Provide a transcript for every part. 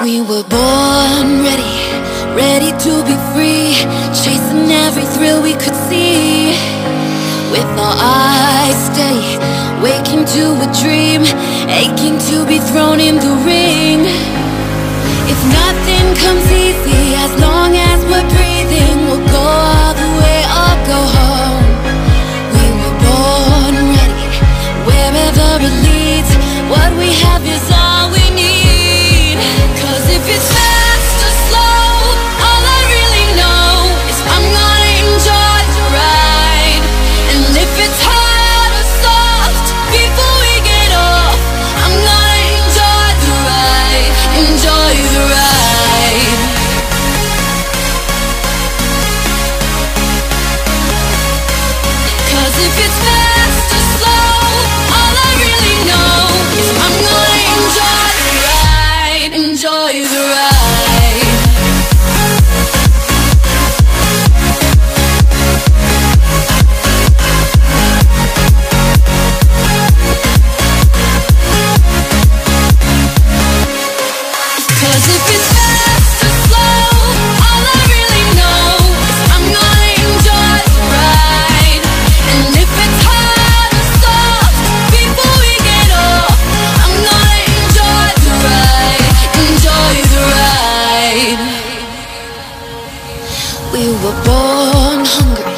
We were born ready, ready to be free Chasing every thrill we could see. With our eyes steady, waking to a dream Aching to be thrown in the ring. If nothing comes easy, as long as we're breathing We'll go all the way or go home. We were born ready, wherever it leads What we have is We were born hungry.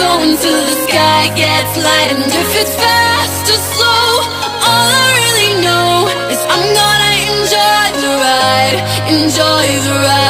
go until the sky gets light. And if it's fast or slow All I really know is I'm gonna enjoy the ride. Enjoy the ride.